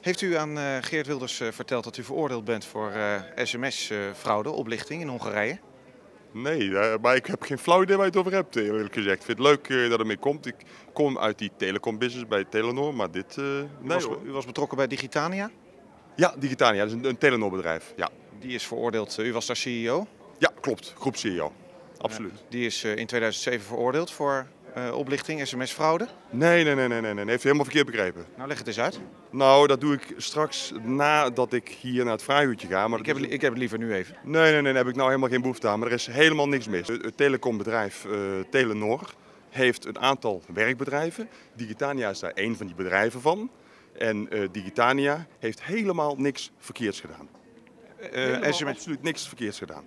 Heeft u aan uh, Geert Wilders uh, verteld dat u veroordeeld bent voor uh, sms-fraude, oplichting in Hongarije? Nee, maar ik heb geen flauw idee waar je het over hebt, eerlijk gezegd. Ik vind het leuk dat het mee komt. Ik kom uit die telecombusiness bij Telenor, maar dit... nee, u, was, u was betrokken bij Digitania? Ja, Digitania, dat is een, een Telenor-bedrijf. Ja. Die is veroordeeld, u was daar CEO? Ja, klopt. Groep CEO. Absoluut. Die is in 2007 veroordeeld voor uh, oplichting, sms-fraude? Nee, nee, nee, nee, nee, nee. Heeft u helemaal verkeerd begrepen. Nou, leg het eens uit. Nou, dat doe ik straks nadat ik hier naar het vragenuurtje ga. Maar ik, heb, ik heb het liever nu even. Nee, nee, nee, daar heb ik nou helemaal geen behoefte aan. Maar er is helemaal niks mis. Het telecombedrijf uh, Telenor heeft een aantal werkbedrijven. Digitania is daar één van die bedrijven van. En uh, Digitania heeft helemaal niks verkeerds gedaan. Uh, helemaal, absoluut niks verkeerds gedaan.